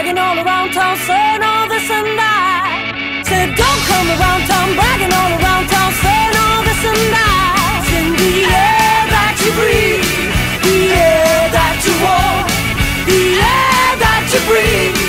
bragging all around town, saying all this and that. Said, don't come around town, bragging all around town, saying all this and that. It's the air that you breathe, the air that you walk, the air that you breathe.